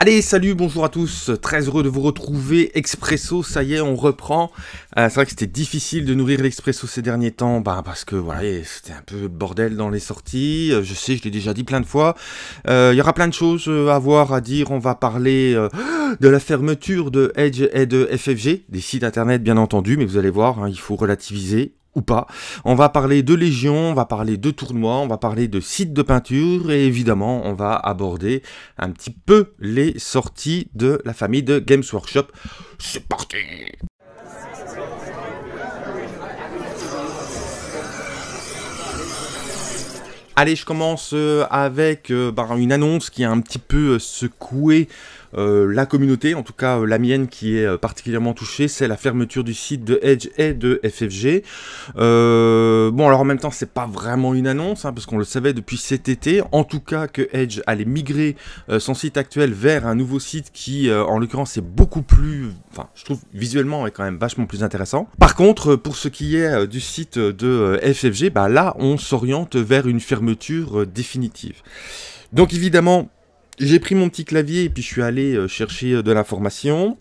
Allez, salut, bonjour à tous, très heureux de vous retrouver. Expresso, ça y est, on reprend. Euh, c'est vrai que c'était difficile de nourrir l'Expresso ces derniers temps, bah, parce que voilà, c'était un peu bordel dans les sorties. Euh, je sais, je l'ai déjà dit plein de fois. Euh, il y aura plein de choses à voir, à dire. On va parler de la fermeture de Edge et de FFG, des sites internet bien entendu, mais vous allez voir, hein, il faut relativiser pas. On va parler de Légion, on va parler de tournois, on va parler de sites de peinture et évidemment on va aborder un petit peu les sorties de la famille de Games Workshop. C'est parti Allez, je commence euh, avec euh, bah, une annonce qui a un petit peu euh, secoué la communauté, en tout cas euh, la mienne qui est euh, particulièrement touchée, c'est la fermeture du site de Edge et de FFG. bon, alors en même temps, c'est pas vraiment une annonce, hein, parce qu'on le savait depuis cet été. En tout cas, que Edge allait migrer son site actuel vers un nouveau site qui, en l'occurrence, est beaucoup plus, enfin, je trouve visuellement est quand même vachement plus intéressant. Par contre, pour ce qui est du site de FFG, bah là, on s'oriente vers une fermeture définitive. Donc évidemment, j'ai pris mon petit clavier et puis je suis allé euh, chercher euh, de l'information.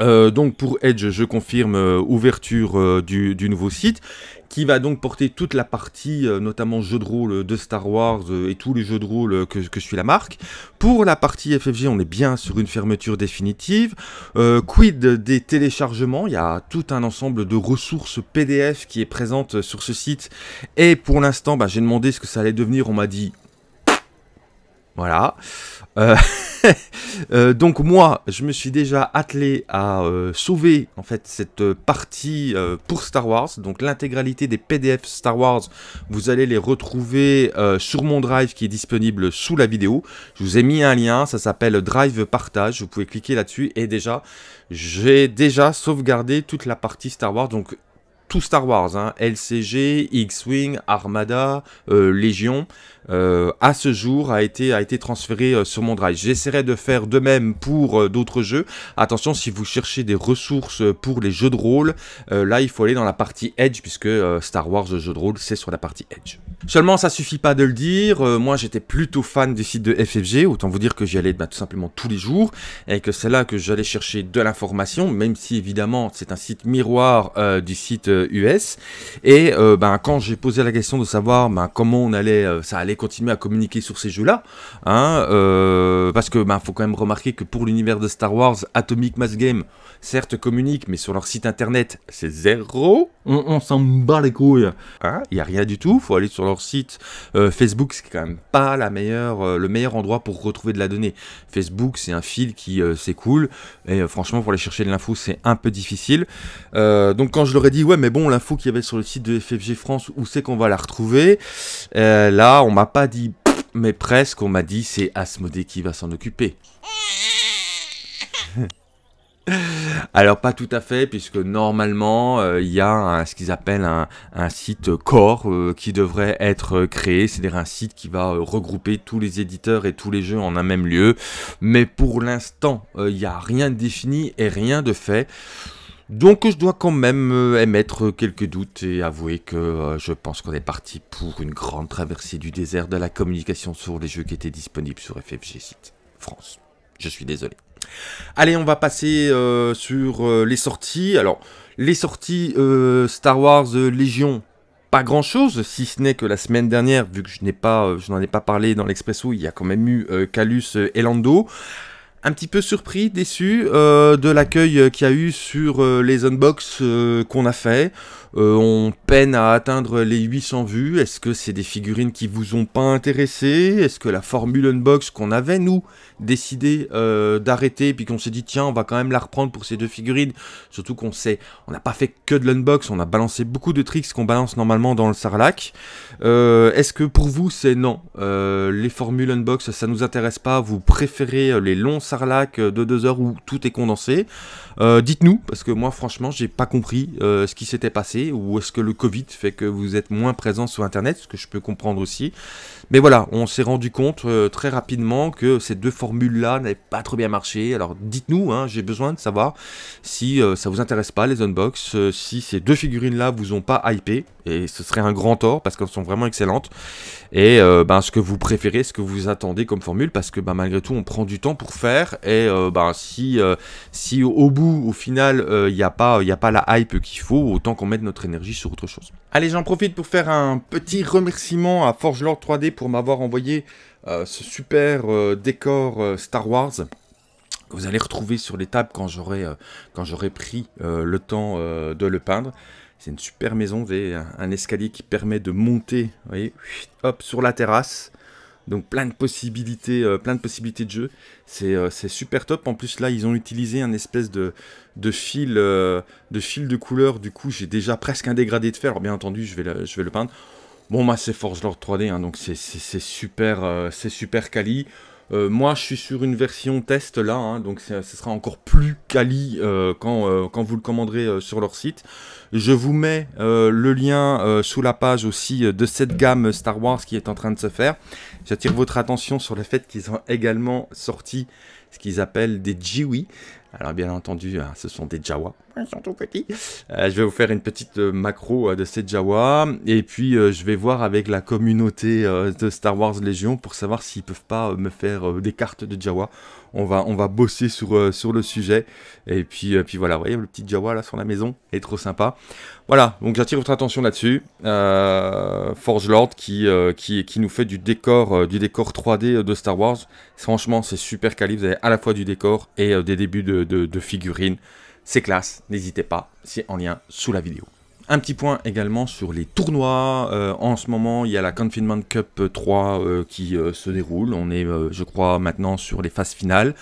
Euh, donc pour Edge, je confirme ouverture du, nouveau site qui va donc porter toute la partie, notamment jeux de rôle de Star Wars et tous les jeux de rôle que, que suit la marque. Pour la partie FFG, on est bien sur une fermeture définitive. quid des téléchargements? Il y a tout un ensemble de ressources PDF qui est présente sur ce site. Et pour l'instant, bah, j'ai demandé ce que ça allait devenir. On m'a dit voilà. Euh, euh, donc moi, je me suis déjà attelé à euh, sauver en fait cette partie pour Star Wars. Donc l'intégralité des PDF Star Wars, vous allez les retrouver sur mon Drive qui est disponible sous la vidéo. Je vous ai mis un lien, ça s'appelle Drive Partage. Vous pouvez cliquer là-dessus et déjà, j'ai déjà sauvegardé toute la partie Star Wars. Donc tout Star Wars, hein, LCG, X-Wing, Armada, Légion. Euh, à ce jour a été, a été transféré euh, sur mon drive. J'essaierai de faire de même pour euh, d'autres jeux. Attention, si vous cherchez des ressources pour les jeux de rôle, là il faut aller dans la partie Edge, puisque Star Wars jeu de rôle, c'est sur la partie Edge. Seulement, ça suffit pas de le dire. moi, j'étais plutôt fan du site de FFG, autant vous dire que j'y allais bah, tout simplement tous les jours, et que c'est là que j'allais chercher de l'information, même si évidemment c'est un site miroir du site US. Et ben, quand j'ai posé la question de savoir ben, comment on allait, ça allait continuer à communiquer sur ces jeux-là, hein, euh, parce que ben faut quand même remarquer que pour l'univers de Star Wars, Atomic Mass Game, certes communique, mais sur leur site internet, c'est zéro. On, s'en bat les couilles. Hein, il n'y a rien du tout. Faut aller sur leur site euh, Facebook, c'est quand même pas la meilleure, euh, le meilleur endroit pour retrouver de la donnée. Facebook, c'est un fil qui s'écoule, et franchement, pour aller chercher de l'info, c'est un peu difficile. donc quand je leur ai dit, ouais, mais bon, l'info qu'il y avait sur le site de FFG France, où c'est qu'on va la retrouver Là, on m'a pas dit, mais presque, on m'a dit c'est Asmodée qui va s'en occuper. Alors pas tout à fait, puisque normalement euh, il y a ce qu'ils appellent un, site core euh, qui devrait être créé, c'est-à-dire un site qui va euh, regrouper tous les éditeurs et tous les jeux en un même lieu. Mais pour l'instant, il n'y a rien de défini et rien de fait. Donc je dois quand même euh, émettre quelques doutes et avouer que euh, je pense qu'on est parti pour une grande traversée du désert de la communication sur les jeux qui étaient disponibles sur FFG Site France. Je suis désolé. Allez, on va passer euh, sur les sorties. Alors, les sorties Star Wars Légion, pas grand chose, si ce n'est que la semaine dernière, vu que je je n'en ai pas parlé dans l'expresso, il y a quand même eu Calus et Lando un petit peu surpris, déçu euh, de l'accueil qu'il y a eu sur euh, les unbox euh, qu'on a fait. on peine à atteindre les 800 vues. Est-ce que c'est des figurines qui vous ont pas intéressé? Est-ce que la formule unbox qu'on avait nous décidé d'arrêter puis qu'on s'est dit tiens on va quand même la reprendre pour ces deux figurines? Surtout qu'on sait on n'a pas fait que de l'unbox. On a balancé beaucoup de tricks qu'on balance normalement dans le sarlac. Est-ce que pour vous c'est non? Les formules unbox ça nous intéresse pas. Vous préférez les longs sarlac de deux heures où tout est condensé. Euh, dites-nous, parce que moi franchement j'ai pas compris euh, ce qui s'était passé, ou est-ce que le Covid fait que vous êtes moins présent sur Internet, ce que je peux comprendre aussi. Mais voilà, on s'est rendu compte euh, très rapidement que ces deux formules-là n'avaient pas trop bien marché. Alors dites-nous, hein, j'ai besoin de savoir si ça vous intéresse pas les unbox, si ces deux figurines-là vous ont pas hypé, et ce serait un grand tort parce qu'elles sont vraiment excellentes. Et ben, ce que vous préférez, ce que vous attendez comme formule, parce que ben, malgré tout on prend du temps pour faire Et bah, si, si au bout, au final, il n'y a, pas, a pas la hype qu'il faut, autant qu'on mette notre énergie sur autre chose. Allez, j'en profite pour faire un petit remerciement à ForgeLord 3D pour m'avoir envoyé ce super décor Star Wars que vous allez retrouver sur les tables quand j'aurai pris le temps de le peindre. C'est une super maison, vous un, escalier qui permet de monter, voyez, hop, sur la terrasse. Donc plein de possibilités, euh, de possibilités de jeu. Euh, c'est super top. En plus là, ils ont utilisé un espèce de, fil, euh, de fil de couleur. Du coup, j'ai déjà presque un dégradé de fer. Alors bien entendu, je vais le, peindre. Bon, moi, c'est Forge Lord 3D, hein, donc c'est super, c'est super quali. Euh, moi, je suis sur une version test là, hein, donc ce sera encore plus quali euh, euh, quand, vous le commanderez sur leur site. Je vous mets le lien sous la page aussi de cette gamme Star Wars qui est en train de se faire. J'attire votre attention sur le fait qu'ils ont également sorti ce qu'ils appellent des Jiwi. Alors bien entendu, hein, ce sont des Jawa. Euh, je vais vous faire une petite euh, macro euh, de ces Jawa. Et puis je vais voir avec la communauté de Star Wars Légion pour savoir s'ils peuvent pas me faire des cartes de Jawa. On va, bosser sur, le sujet. Et puis, puis voilà, vous voyez le petit Jawa là sur la maison. est trop sympa. Voilà, donc j'attire votre attention là-dessus. Forge Lord qui, nous fait du décor, du décor 3D de Star Wars. Franchement, c'est super quali. Vous avez à la fois du décor et des débuts de, figurines. C'est classe, n'hésitez pas, c'est en lien sous la vidéo. Un petit point également sur les tournois. Euh, en ce moment, il y a la Confinement Cup 3 euh, qui euh, se déroule. On est, je crois, maintenant sur les phases finales.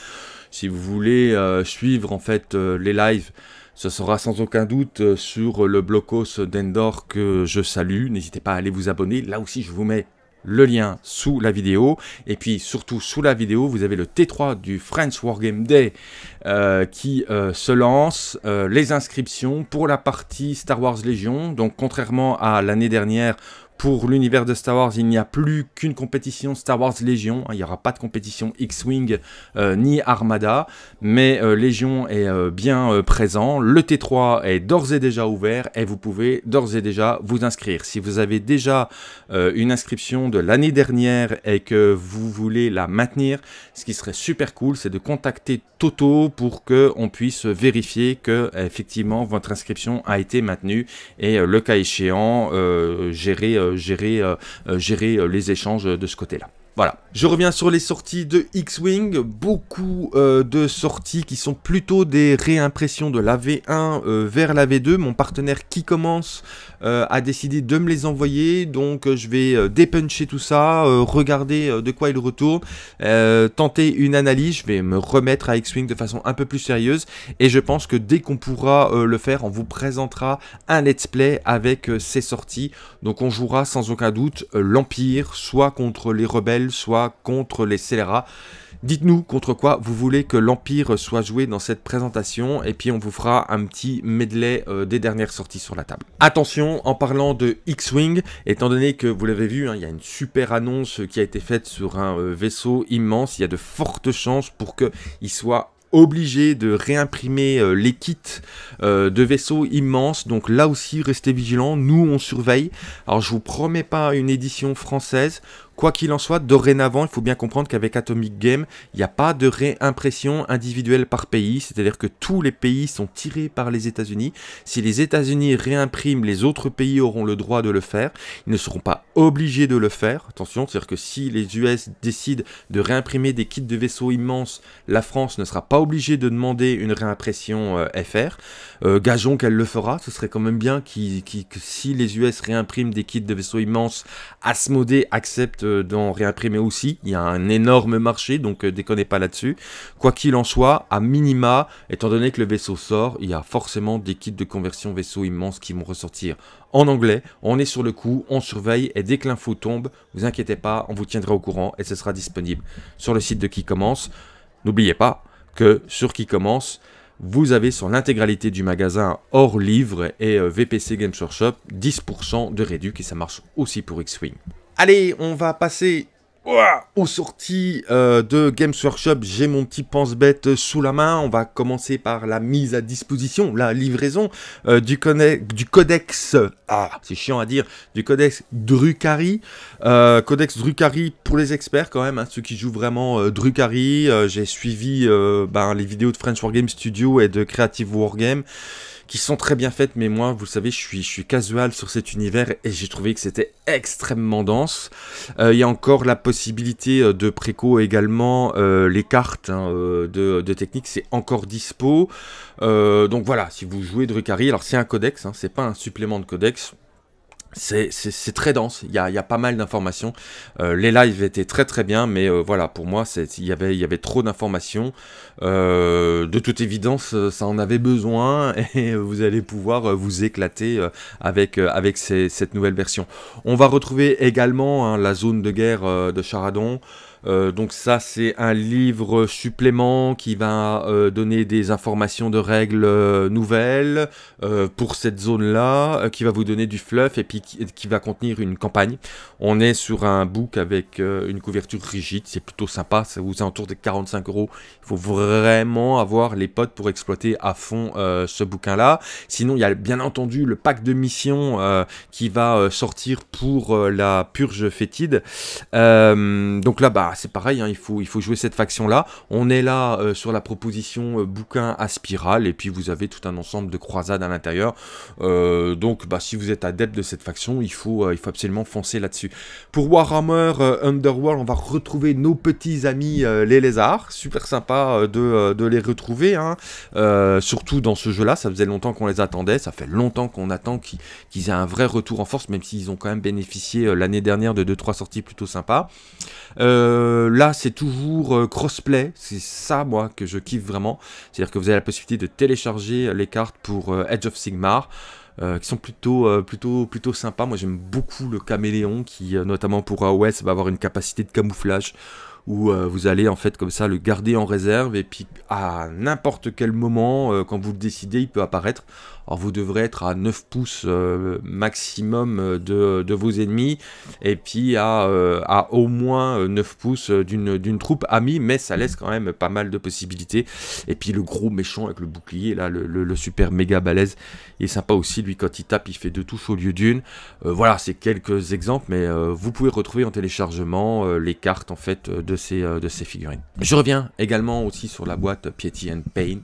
Si vous voulez suivre en fait les lives, ce sera sans aucun doute sur le blocos d'Endor que je salue. N'hésitez pas à aller vous abonner. Là aussi, je vous mets le lien sous la vidéo. Et puis surtout sous la vidéo, vous avez le T3 du French Wargame Day euh, qui euh, se lance. Euh, les inscriptions pour la partie Star Wars Légion. Donc contrairement à l'année dernière pour l'univers de Star Wars, il n'y a plus qu'une compétition Star Wars Légion. Il n'y aura pas de compétition X-Wing euh, ni Armada, mais euh, Légion est euh, bien présent. Le T3 est d'ores et déjà ouvert et vous pouvez d'ores et déjà vous inscrire. Si vous avez déjà une inscription de l'année dernière et que vous voulez la maintenir, ce qui serait super cool, c'est de contacter Toto pour que on puisse vérifier que effectivement votre inscription a été maintenue et le cas échéant gérer gérer, euh, euh, gérer les échanges de ce côté-là. Voilà. Je reviens sur les sorties de X-Wing. Beaucoup de sorties qui sont plutôt des réimpressions de la V1 vers la V2. Mon partenaire qui commence a décidé de me les envoyer. Donc je vais dépuncher tout ça, regarder de quoi il retourne, tenter une analyse. Je vais me remettre à X-Wing de façon un peu plus sérieuse. Et je pense que dès qu'on pourra le faire, on vous présentera un let's play avec ces sorties. Donc on jouera sans aucun doute euh, l'Empire, soit contre les rebelles, soit contre les scélérats. Dites-nous contre quoi vous voulez que l'Empire soit joué dans cette présentation et puis on vous fera un petit medley euh, des dernières sorties sur la table. Attention, en parlant de X-Wing, étant donné que vous l'avez vu, hein, il y a une super annonce qui a été faite sur un euh, vaisseau immense, il y a de fortes chances pour qu'il soit obligé de réimprimer euh, les kits de vaisseaux immenses. Donc là aussi, restez vigilants. Nous, on surveille. Alors, je vous promets pas une édition française. Quoi qu'il en soit, dorénavant, il faut bien comprendre qu'avec Atomic Game, il n'y a pas de réimpression individuelle par pays, c'est-à-dire que tous les pays sont tirés par les États-Unis. Si les États-Unis réimpriment, les autres pays auront le droit de le faire. Ils ne seront pas obligés de le faire. Attention, c'est-à-dire que si les US décident de réimprimer des kits de vaisseaux immenses, la France ne sera pas obligée de demander une réimpression euh, FR. Euh, gageons qu'elle le fera. Ce serait quand même bien que si les US réimpriment des kits de vaisseaux immenses, Asmodée accepte d'en réimprimer aussi. Il y a un énorme marché, donc euh, déconnez pas là-dessus. Quoi qu'il en soit, à minima, étant donné que le vaisseau sort, il y a forcément des kits de conversion vaisseau immenses qui vont ressortir en anglais. On est sur le coup, on surveille et dès que l'info tombe, vous inquiétez pas, on vous tiendra au courant et ce sera disponible sur le site de Qui Commence. N'oubliez pas que sur Qui Commence, vous avez sur l'intégralité du magasin hors livre et euh, VPC Games Workshop 10% de réduction et ça marche aussi pour X-Wing. Allez, on va passer aux sorties euh, de Games Workshop, j'ai mon petit pense-bête sous la main. On va commencer par la mise à disposition, la livraison euh, du, du, codex, ah, c'est chiant à dire, du codex Drucari. Euh, codex Drucari pour les experts quand même, hein, ceux qui jouent vraiment Drucari. j'ai suivi ben, les vidéos de French Wargame Studio et de Creative Wargame qui sont très bien faites, mais moi, vous savez, je suis, je casual sur cet univers et j'ai trouvé que c'était extrêmement dense. Euh, il y a encore la possibilité euh, de préco également, euh, les cartes hein, de, de, technique, c'est encore dispo. donc voilà, si vous jouez Drucari, alors c'est un codex, hein, c'est pas un supplément de codex, c'est très dense, il y a, pas mal d'informations. Euh, les lives étaient très très bien, mais euh, voilà, pour moi, il y avait, y avait trop d'informations. Euh, de toute évidence, ça en avait besoin et vous allez pouvoir vous éclater avec, cette nouvelle version. On va retrouver également hein, la zone de guerre de Charadon. Euh, donc ça c'est un livre supplément qui va euh, donner des informations de règles euh, nouvelles pour cette zone-là, qui va vous donner du fluff et puis qui, va contenir une campagne. On est sur un book avec une couverture rigide, c'est plutôt sympa, ça vous entoure de 45 euros. Il faut vraiment avoir les potes pour exploiter à fond ce bouquin-là. Sinon il y a bien entendu le pack de missions qui va sortir pour la purge fétide. donc là bah c'est pareil, hein, il, faut, jouer cette faction-là. On est là euh, sur la proposition euh, bouquin à spirale, et puis vous avez tout un ensemble de croisades à l'intérieur. Euh, donc, bah, si vous êtes adepte de cette faction, il faut, il faut absolument foncer là-dessus. Pour Warhammer Underworld, on va retrouver nos petits amis les lézards. Super sympa de, les retrouver, hein. surtout dans ce jeu-là. Ça faisait longtemps qu'on les attendait, ça fait longtemps qu'on attend qu'ils aient un vrai retour en force, même s'ils ont quand même bénéficié l'année dernière de 2-3 sorties plutôt sympas. Euh, là, c'est toujours euh, crossplay. C'est ça, moi, que je kiffe vraiment. C'est-à-dire que vous avez la possibilité de télécharger les cartes pour euh, Edge of Sigmar. qui sont plutôt, plutôt, plutôt sympas. Moi j'aime beaucoup le caméléon qui, notamment pour AOS, va avoir une capacité de camouflage où vous allez en fait comme ça le garder en réserve et puis à n'importe quel moment, quand vous le décidez, il peut apparaître. Alors vous devrez être à 9 pouces euh, maximum euh, de, vos ennemis, et puis à, euh, à au moins 9 pouces d'une troupe amie, mais ça laisse quand même pas mal de possibilités. Et puis le gros méchant avec le bouclier, là, le, super méga balèze, il est sympa aussi, lui quand il tape, il fait deux touches au lieu d'une. voilà, c'est quelques exemples, mais vous pouvez retrouver en téléchargement les cartes en fait de ces, de ces figurines. Je reviens également aussi sur la boîte Piety and Pain.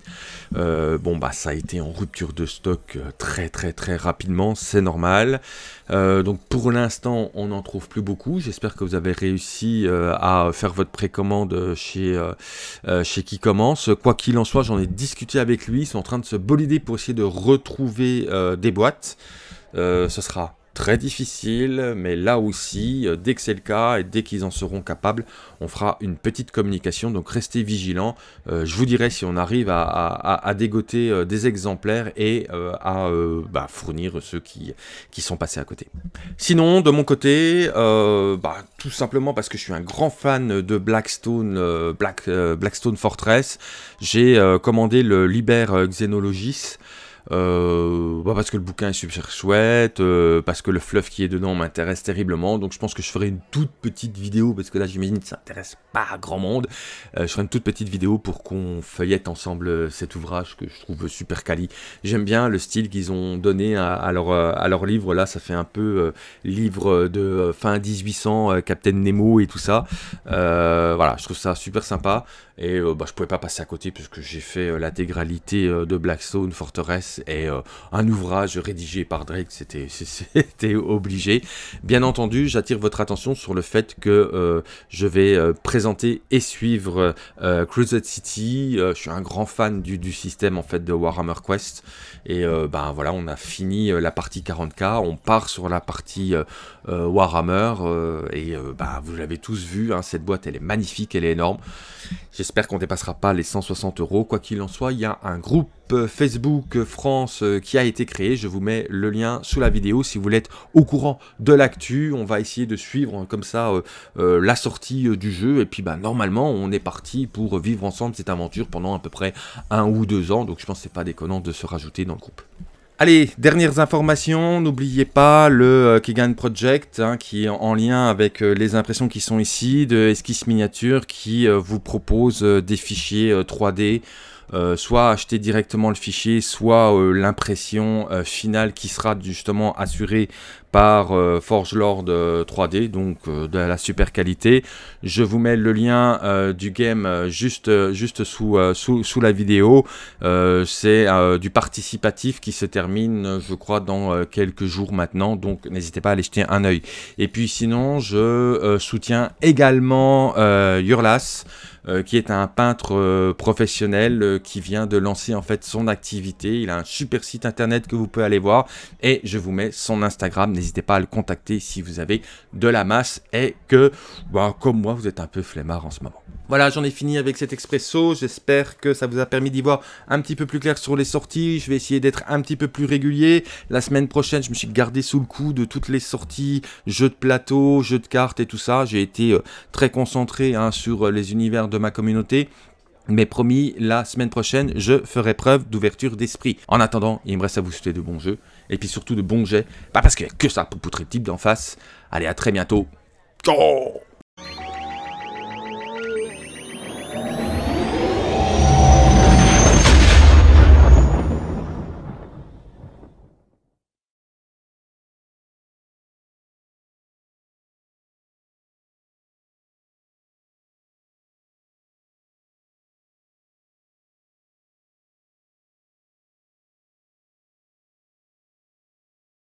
bon bah ça a été en rupture de stock euh, très très très rapidement, c'est normal. Euh, donc pour l'instant, on n'en trouve plus beaucoup. J'espère que vous avez réussi euh, à faire votre précommande chez, chez qui commence. Quoi qu'il en soit, j'en ai discuté avec lui. Ils sont en train de se bolider pour essayer de retrouver des boîtes. ce sera très difficile, mais là aussi, euh, dès que c'est le cas et dès qu'ils en seront capables, on fera une petite communication, donc restez vigilants. Euh, je vous dirai si on arrive à, dégoter euh, des exemplaires et à bah, fournir ceux qui, qui sont passés à côté. Sinon, de mon côté, bah, tout simplement parce que je suis un grand fan de Blackstone, Black, Blackstone Fortress, j'ai commandé le Liber Xenologis, bah parce que le bouquin est super chouette, euh, parce que le fluff qui est dedans m'intéresse terriblement, donc je pense que je ferai une toute petite vidéo, parce que là j'imagine que ça intéresse pas grand monde, euh, je ferai une toute petite vidéo pour qu'on feuillette ensemble cet ouvrage que je trouve super quali. J'aime bien le style qu'ils ont donné à, leur, à livre, là ça fait un peu livre de fin 1800, Captain Nemo et tout ça, voilà, je trouve ça super sympa, et bah, je pouvais pas passer à côté, puisque j'ai fait l'intégralité de Blackstone Et euh, un ouvrage rédigé par Drake, c'était obligé. Bien entendu, j'attire votre attention sur le fait que euh, je vais euh, présenter et suivre Crusade City. je suis un grand fan du, système en fait de Warhammer Quest et ben voilà, on a fini la partie 40k, on part sur la partie Warhammer et ben, vous l'avez tous vu, hein, cette boîte elle est magnifique, elle est énorme. J'espère qu'on dépassera pas les 160 euros. Quoi qu'il en soit, il y a un groupe Facebook Euh, qui a été créé. Je vous mets le lien sous la vidéo si vous être au courant de l'actu. On va essayer de suivre hein, comme ça euh, euh, la sortie du jeu. Et puis bah, normalement, on est parti pour vivre ensemble cette aventure pendant à peu près un ou deux ans. Donc je pense que c'est pas déconnant de se rajouter dans le groupe. Allez, dernières informations, n'oubliez pas le Kegan Project hein, qui est en lien avec les impressions qui sont ici de Esquisse Miniature qui vous propose des fichiers 3D euh, soit acheter directement le fichier, soit euh, l'impression euh, finale qui sera justement assurée par ForgeLord 3D, donc de la super qualité. Je vous mets le lien du game juste, sous, la vidéo. C'est du participatif qui se termine, je crois, dans quelques jours maintenant, donc n'hésitez pas à aller jeter un œil. Et puis sinon, je soutiens également Yurlas. Euh, qui est un peintre euh, professionnel euh, qui vient de lancer en fait son activité. Il a un super site internet que vous pouvez aller voir et je vous mets son Instagram. N'hésitez pas à le contacter si vous avez de la masse et que, bah, comme moi, vous êtes un peu flemmard en ce moment. Voilà, j'en ai fini avec cet expresso. J'espère que ça vous a permis d'y voir un petit peu plus clair sur les sorties. Je vais essayer d'être un petit peu plus régulier. La semaine prochaine, je me suis gardé sous le coup de toutes les sorties, jeux de plateau, jeux de cartes et tout ça. J'ai été très concentré hein, sur les univers de ma communauté. Mais promis, la semaine prochaine, je ferai preuve d'ouverture d'esprit. En attendant, il me reste à vous souhaiter de bons jeux. Et puis surtout de bons jets. Pas parce qu'il n'y a que ça pour poutrer type d'en face. Allez, à très bientôt.